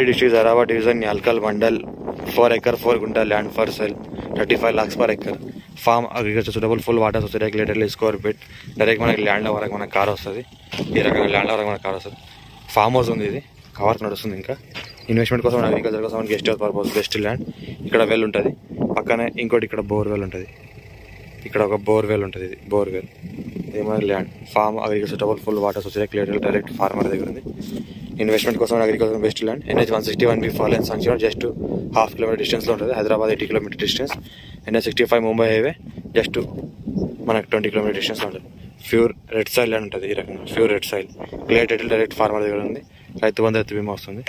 District Zaheerabad division అల్కల్ mandal four acre four gunta land for sale thirty five lakhs per acre farm agriculture suitable full water వస్తుంది రెగ్యులేటర్లు స్కోర్ బిట్ direct మనకి land వరకు మన car వస్తుంది. ఈ రకంగా ల్యాండ్ వరకు మన కార్ వస్తుంది. ఫామ్ హౌస్ ఉంది ఇది. కవర్ నడుస్తుంది ఇంకా. ఇన్వెస్ట్మెంట్ కోసం అగ్రికల్చర్ కోసం guest house purpose best land ఇక్కడ వెల్ ఉంటుంది. పక్కనే ఇంకోటి ఇక్కడ బోర్ వెల్ ఉంటుంది. ఇక్కడ ఒక బోర్వెల్ ఉంటుంది ఇది. బోర్వెల్ మనకి land farm agriculture double full water వచ్చి రెగ్యులేటర్ డైరెక్ట్ ఫార్మర్ దగ్గర ఉంది. ఇన్వెస్ట్మెంట్ కోసం agriculture best land NH one sixty one B fall and సంక్షేమ జస్ట్ హాఫ్ కిలోమీటర్ డిస్టెన్స్లో ఉంటుంది. Hyderabad eighty kilometre distance NH sixty five Mumbai highway just మనకు twenty kilometre డిస్టెన్స్లో ఉంటుంది. ప్యూర్ రెడ్ సాయిల్ ల్యాండ్ ఉంటుంది ఈ రకంగా. Pure red soil clear title direct farmer దగ్గర ఉంది. రైతు బంధు రైతు బీమా వస్తుంది.